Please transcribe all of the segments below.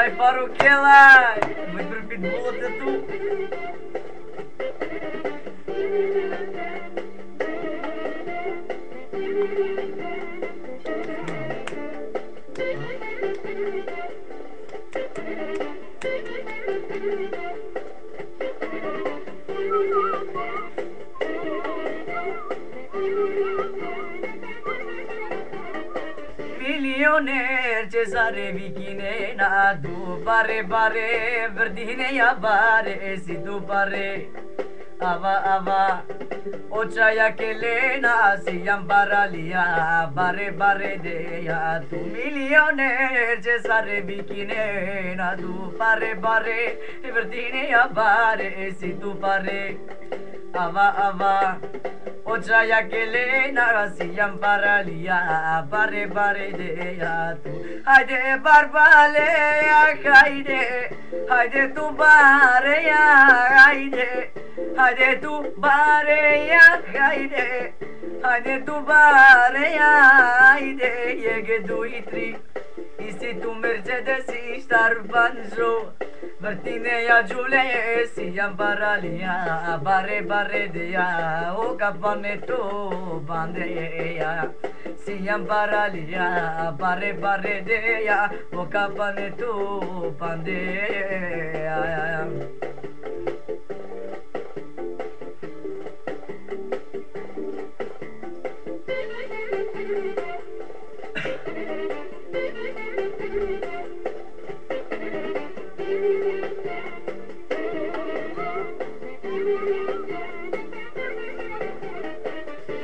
Лай пару руке лай! Вибір підбуло ту. Thank you. दूपारे बारे वरिया बार सी दू पे आवा आवाे नाली बारे बारे जे तूं मिलीसारे वारे वरिया बार ए सी दू बारे आवा आवा O çaya gelena rasiyam paralia bare bare de ya tu Haydi barbale ya haydi Haydi tu bare ya haydi Haydi tu bare ya haydi Haydi tu bare ya haydi Yege du itri Isi tu Mercedes ishtar banjo मर्तीने या झूले सिया बरलिया बारे बारे दिया ओ गबने तो बांधे या सिया बरलिया बारे बारे दिया ओ गबने तो बांधे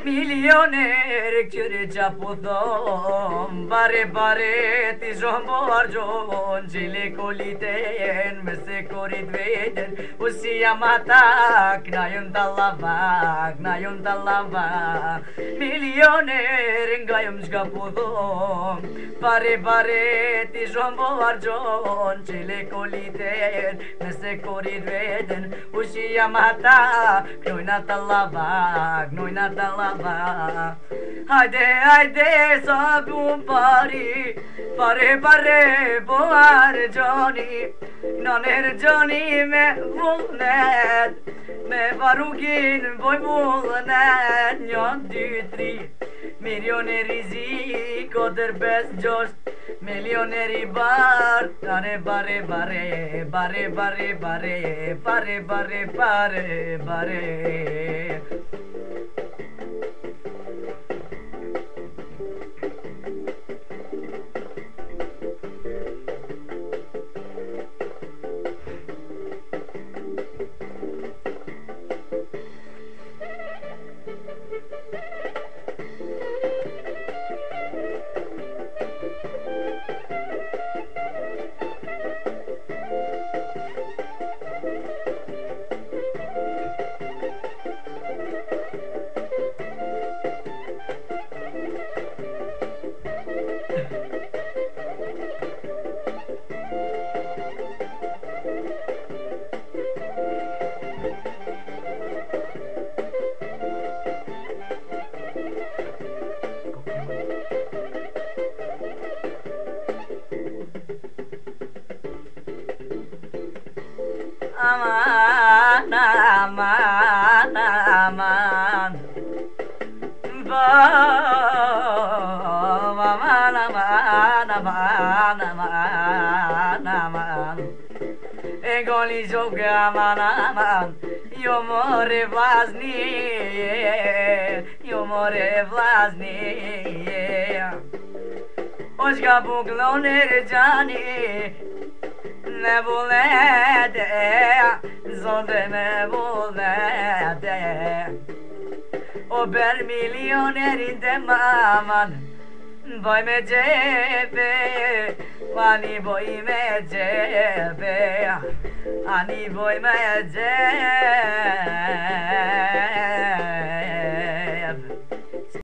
মিলিয়নের চুরেচা প্রথম বারে বারে তিসম্বর্জন ঝিলে কলিতেন মেসে করি দেন উসিয়া মাতাক নায়ন তাল্লা বাগ নায়ন তাল্লা বাগ milioner nga jëm shka pudhon Pare pare ti shumë po argjon Qile koliten nëse korit veten U shia mata knojna të lava Knojna të lava. Hajde hajde sa pun pari Pare pare po argjoni Në nërgjoni me vullnet Me varugin boj vullnet Një, dy, tri Milyoneri zik oder best josh millionaire. bar Bare bare bare Bare bare bare Bare bare bare Bare aman aman aman bom aman aman aman aman aman Εγγόλι ζόγκα αμάν αμάν Yo more vlazni Yo more vlazni Hoş kapuklu nercani ne bulede Zonde ne bulede O ber milyonerinde maman Boy me cebe Ani boy me cebe Ani boy me cebe